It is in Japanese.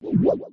What?